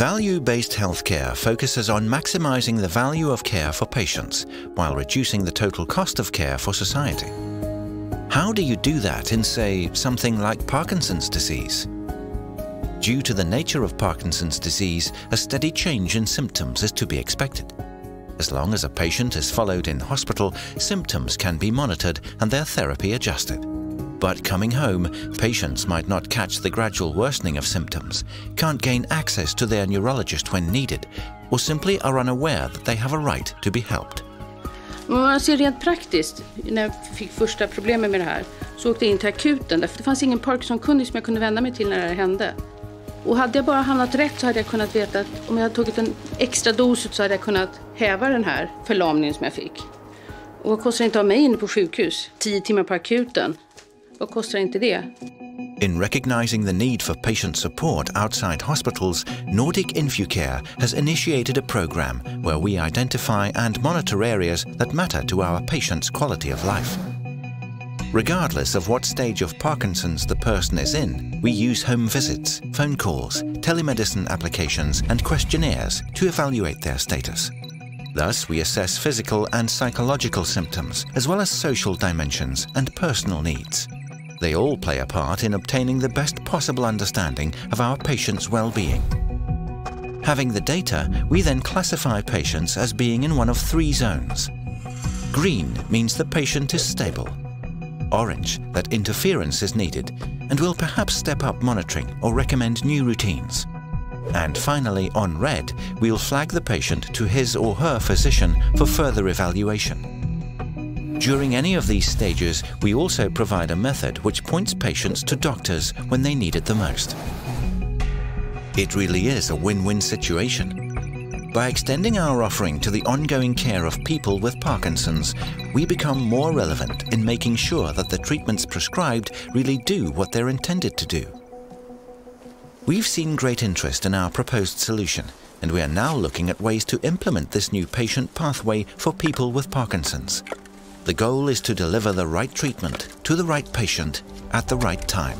Value-based healthcare focuses on maximizing the value of care for patients while reducing the total cost of care for society. How do you do that in, say, something like Parkinson's disease? Due to the nature of Parkinson's disease, a steady change in symptoms is to be expected. As long as a patient is followed in hospital, symptoms can be monitored and their therapy adjusted. But coming home, patients might not catch the gradual worsening of symptoms, can't gain access to their neurologist when needed, or simply are unaware that they have a right to be helped. Om man ser rent praktiskt, när jag fick första problemet med det här, så åkte jag in till akuten. Därför det fanns ingen Parkinson-kunnig som jag kunde vända mig till när det här hände. Och hade jag bara hamnat rätt så hade jag kunnat veta att om jag hade tagit en extra dos så hade jag kunnat häva den här förlamningen som jag fick. Och vad kostar det inte att ha mig inne på sjukhus? Tio timmar på akuten. Vad kostar inte det? In recognizing the need for patient support outside hospitals, Nordic Infucare has initiated a program where we identify and monitor areas that matter to our patients' quality of life. Regardless of what stage of Parkinson's the person is in, we use home visits, phone calls, telemedicine applications and questionnaires to evaluate their status. Thus, we assess physical and psychological symptoms, as well as social dimensions and personal needs. They all play a part in obtaining the best possible understanding of our patient's well-being. Having the data, we then classify patients as being in one of three zones. Green means the patient is stable. Orange, that interference is needed and will perhaps step up monitoring or recommend new routines. And finally, on red, we'll flag the patient to his or her physician for further evaluation. During any of these stages, we also provide a method which points patients to doctors when they need it the most. It really is a win-win situation. By extending our offering to the ongoing care of people with Parkinson's, we become more relevant in making sure that the treatments prescribed really do what they're intended to do. We've seen great interest in our proposed solution, and we are now looking at ways to implement this new patient pathway for people with Parkinson's. The goal is to deliver the right treatment to the right patient at the right time.